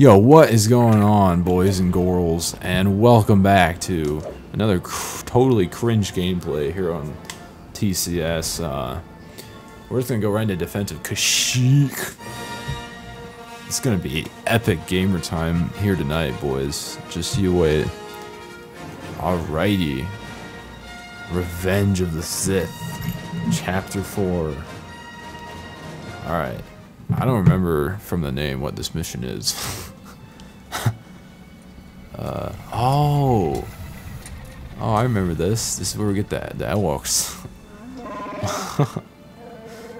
Yo, what is going on, boys and girls? And welcome back to another cr totally cringe gameplay here on TCS. Uh, we're just gonna go right into Defense of Kashyyyk. It's gonna be epic gamer time here tonight, boys. Just you wait. Alrighty. Revenge of the Sith, Chapter 4. Alright. I don't remember from the name what this mission is. Uh, oh. Oh, I remember this. This is where we get the, the Ewoks.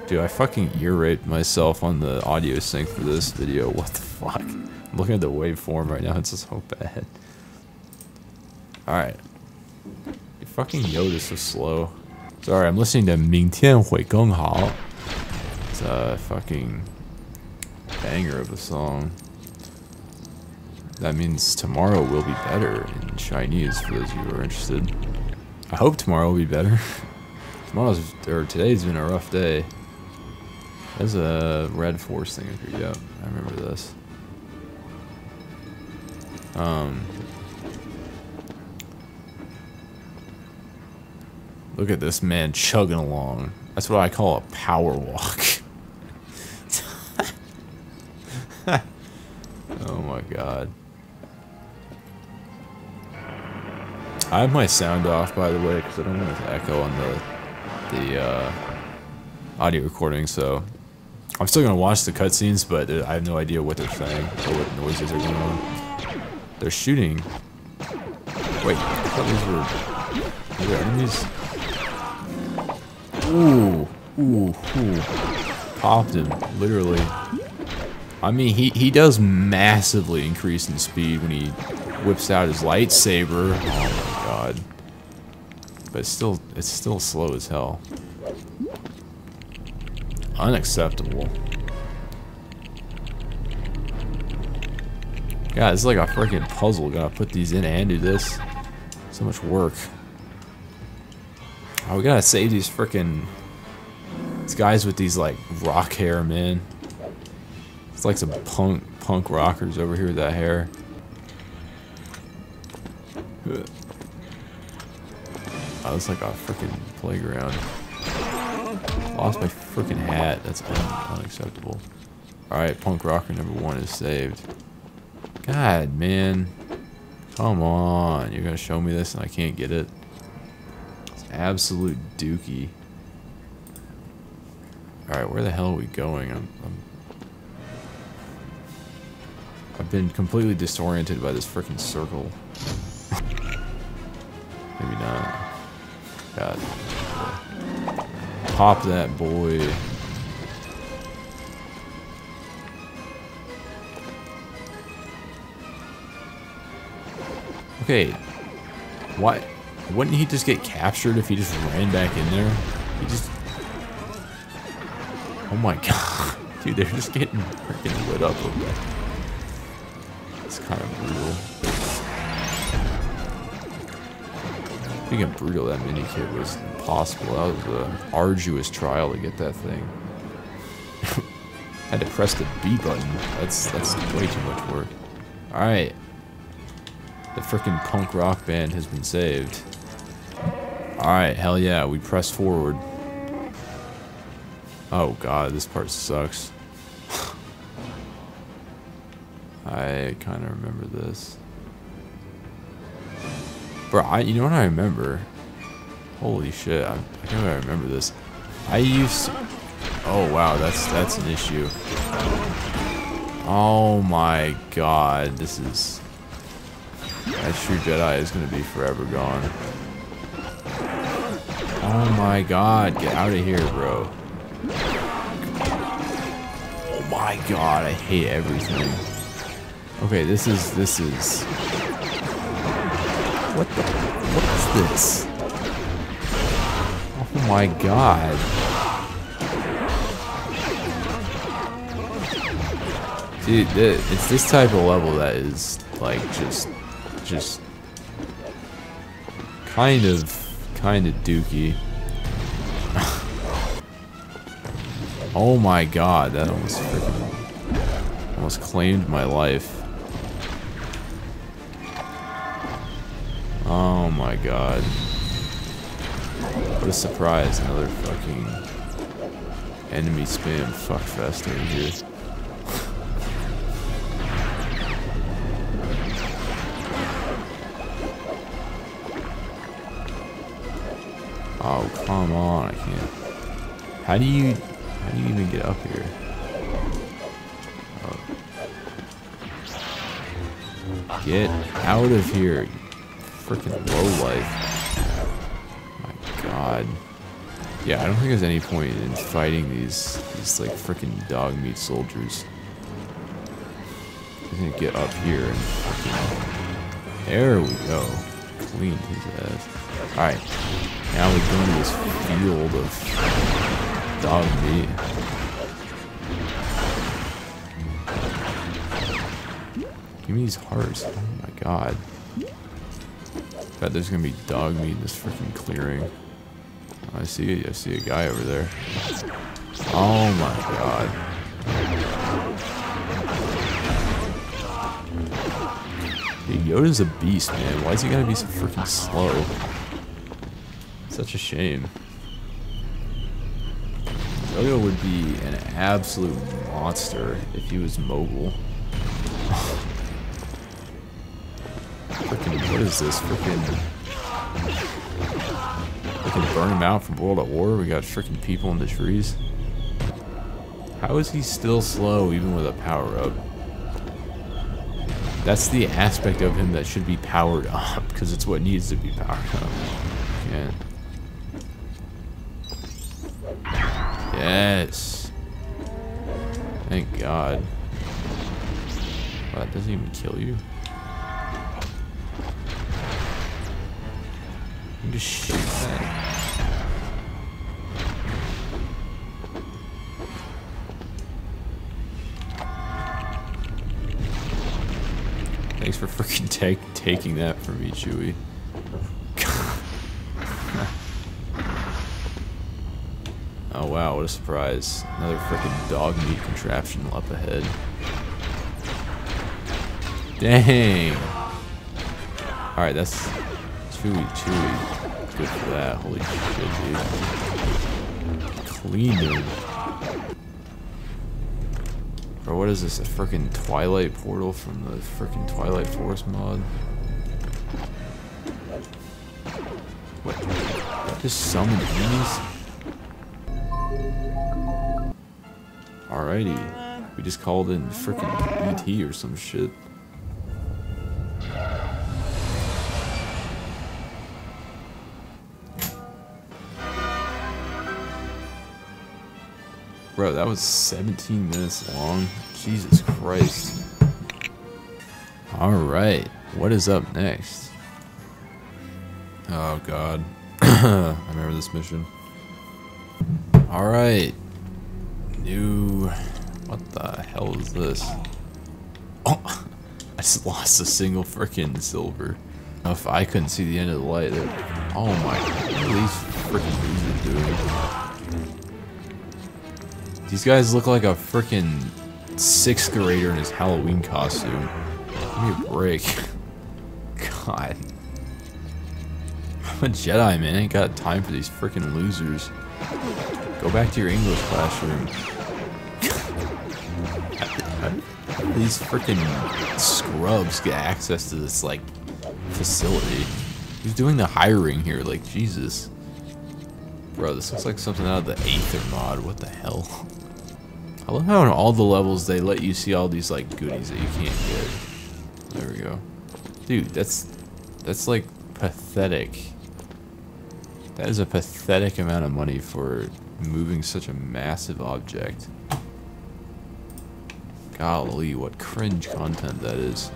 Dude, I fucking ear raped myself on the audio sync for this video. What the fuck? I'm looking at the waveform right now. It's so bad. Alright. You fucking Yoda's so slow. Sorry, I'm listening to Ming Tian Hui Geng Hao. It's a fucking banger of a song. That means tomorrow will be better in Chinese for those of you who are interested. I hope tomorrow will be better. Tomorrow's or today's been a rough day. There's a red force thing up here. Yep, I remember this. Um, look at this man chugging along. That's what I call a power walk. I have my sound off, by the way, because I don't want to echo on the the uh, audio recording. So I'm still gonna watch the cutscenes, but I have no idea what they're saying or what noises are going on. They're shooting. Wait, I thought these were, these were enemies. Ooh, ooh, ooh. Popped him, literally. I mean, he, he does massively increase in speed when he whips out his lightsaber. Oh my god. But it's still, it's still slow as hell. Unacceptable. God, it's like a freaking puzzle. Gotta put these in and do this. So much work. Oh, we gotta save these freaking... These guys with these, like, rock hair, man. It's like some punk punk rockers over here with that hair. Oh, it's like a freaking playground. Lost my freaking hat. That's un unacceptable. Alright, punk rocker number one is saved. God, man. Come on. You're gonna show me this and I can't get it? It's absolute dookie. Alright, where the hell are we going? I'm, I'm I've been completely disoriented by this freaking circle. Maybe not. God. Pop that boy. Okay. What? Wouldn't he just get captured if he just ran back in there? He just... Oh my god. Dude, they're just getting freaking lit up over there. It's kind of brutal. Of brutal, that mini kit was impossible. That was an arduous trial to get that thing. Had to press the B button. That's that's way too much work. Alright. The freaking punk rock band has been saved. Alright, hell yeah, we press forward. Oh god, this part sucks. I kind of remember this. Bro, I, you know what I remember? Holy shit, I, I think I remember this. I used to, Oh wow, that's that's an issue. Oh my god, this is... That true Jedi is gonna be forever gone. Oh my god, get out of here, bro. Oh my god, I hate everything. Okay, this is, this is... What the, what is this? Oh my god. Dude, it's this type of level that is, like, just, just, kind of, kind of dookie. oh my god, that almost freaking, almost claimed my life. Oh my god. What a surprise. Another fucking enemy spam fuckfest over here. Oh, come on, I can't. How do you, how do you even get up here? Oh. Get out of here, freaking lowlife. My god. Yeah, I don't think there's any point in fighting these, these like freaking dog meat soldiers. He's gonna get up here and fucking... There we go. Cleaned his ass. Alright. Now we go into this field of dog meat. Give me these hearts. Oh my god. Bet there's gonna be dog meat in this freaking clearing. I see I see a guy over there. Oh my god. Dude, Yoda's a beast, man. Why is he gotta be so freaking slow? Such a shame. Yoda would be an absolute monster if he was mobile. What is this? Freaking. We can burn him out from World at War. We got freaking people in the trees. How is he still slow even with a power up? That's the aspect of him that should be powered up because it's what needs to be powered up. Can't. Yes. Thank God. That doesn't even kill you. Thanks for freaking take taking that from me, Chewie. oh wow, what a surprise. Another freaking dog meat contraption up ahead. Dang! Alright, that's Chewie, Chewie. Good for that. Holy shit, dude. Clean him. Or what is this? A freaking Twilight portal from the freaking Twilight Forest mod? What? Just summon enemies? Alrighty. We just called in freaking ET or some shit. Bro, that was 17 minutes long. Jesus Christ. Alright, what is up next? Oh god. I remember this mission. Alright. New... What the hell is this? Oh! I just lost a single freaking silver. If I couldn't see the end of the light, oh my... These freaking These guys look like a freaking sixth grader in his Halloween costume. Give me a break. God. I'm a Jedi, man. I ain't got time for these freaking losers. Go back to your English classroom. these freaking scrubs get access to this, like, facility? Who's doing the hiring here? Like, Jesus. Bro, this looks like something out of the Aether mod. What the hell? I love how in all the levels they let you see all these like goodies that you can't get. There we go. Dude, that's that's like pathetic. That is a pathetic amount of money for moving such a massive object. Golly, what cringe content that is.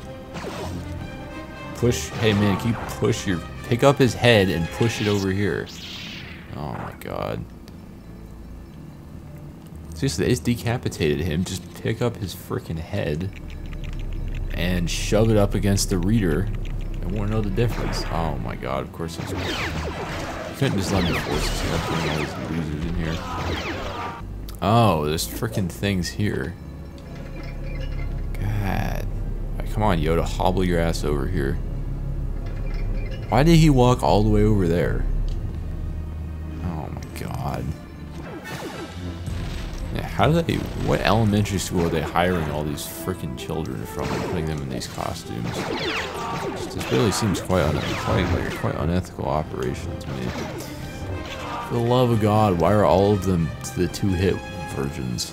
Push, hey man, can you push your, pick up his head and push it over here. God. Seriously, they just decapitated him. Just pick up his freaking head and shove it up against the reader. I won't know the difference. Oh my god, of course he's... Couldn't just let me force this. Have all these losers in here. Oh, there's freaking things here. God. Right, come on, Yoda. Hobble your ass over here. Why did he walk all the way over there? Yeah, how do they... What elementary school are they hiring all these freaking children from and putting them in these costumes? This really seems quite, un quite, like, quite unethical operation to me. For the love of God, why are all of them the two-hit versions?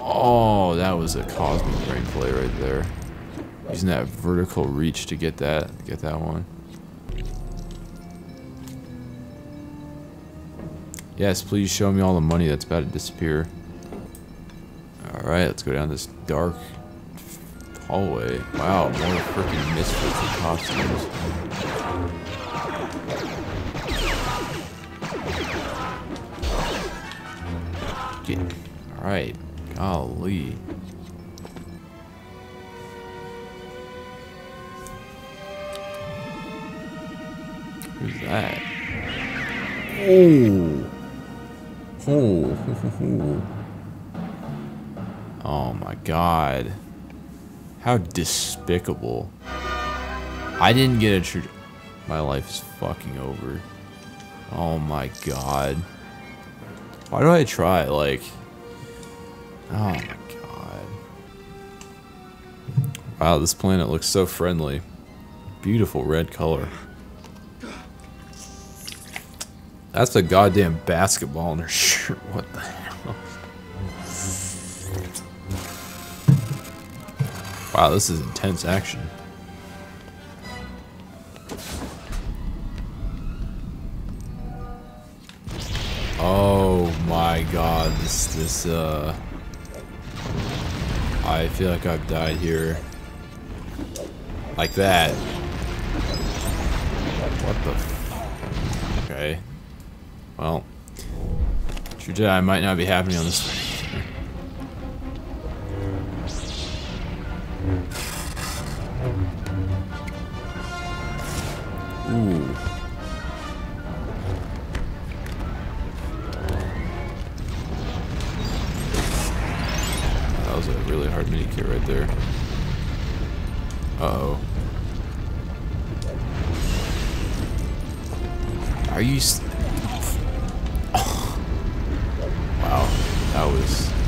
Oh, that was a cosmic brain play right there. Using that vertical reach to get that, get that one. Yes, please show me all the money that's about to disappear. Alright, let's go down this dark hallway. Wow, more freaking misfits and costumes. Alright, golly. Who's that? Oh. Oh. Oh my god. How despicable. I didn't get a tr My life is fucking over. Oh my god. Why do I try? Like... Oh my god. Wow, this planet looks so friendly. Beautiful red color. That's a goddamn basketball in their shirt. What the hell? Wow, this is intense action. Oh my god, this, this, uh... I feel like I've died here. Like that. What the Okay. Well, True Jedi might not be happening on this.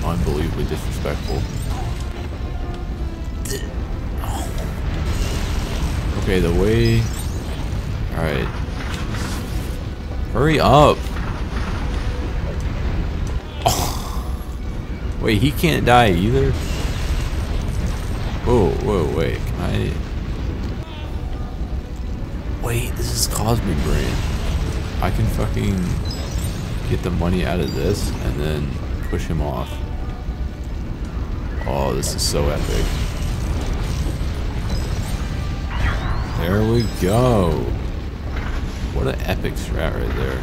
Unbelievably disrespectful. Okay, the way... Alright. Hurry up! Oh. Wait, he can't die either? Whoa, whoa, wait, can I... Wait, this is Cosmic Brain. I can fucking get the money out of this and then push him off. Oh, this is so epic. There we go. What an epic strat right there.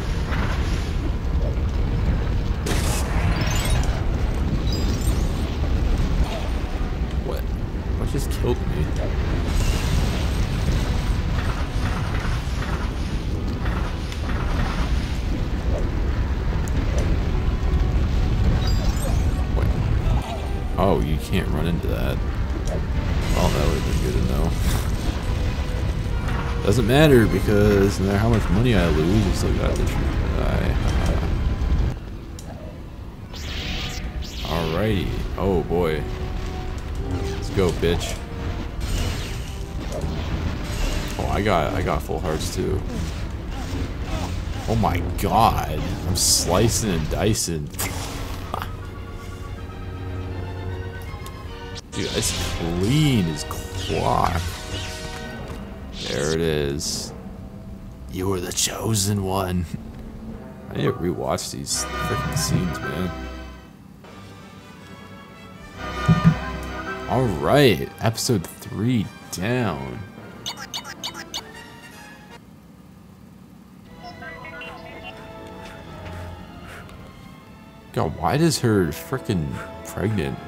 What? What just killed me? Oh, you can't run into that. Well, that would have been good to know. Doesn't matter because no matter how much money I lose, I still got the truth. Alrighty. Oh boy. Let's go, bitch. Oh, I got I got full hearts too. Oh my god. I'm slicing and dicing. Dude, it's clean as clock. There it is. You were the chosen one. I need to rewatch these freaking scenes, man. Alright, episode 3 down. God, why does her freaking pregnant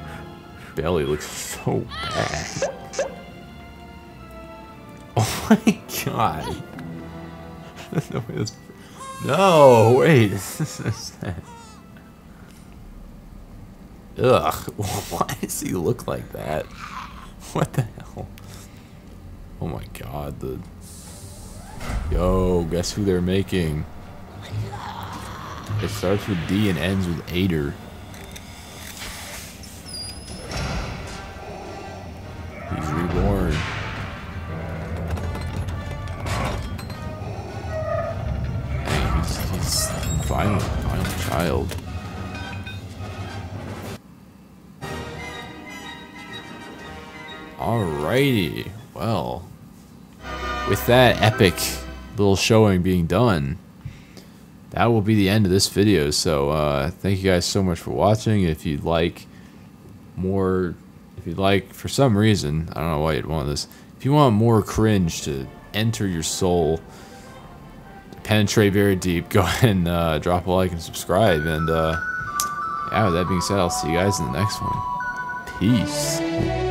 belly looks so bad. Oh my god. no, wait, no, wait. Ugh. Why does he look like that? What the hell? Oh my god, the... Yo, guess who they're making? It starts with D and ends with Ader. Alrighty, well, with that epic little showing being done, that will be the end of this video. So uh, thank you guys so much for watching. If you'd like more, if you'd like, for some reason, I don't know why you'd want this. If you want more cringe to enter your soul, penetrate very deep, go ahead and uh, drop a like and subscribe. And uh, yeah, with that being said, I'll see you guys in the next one. Peace.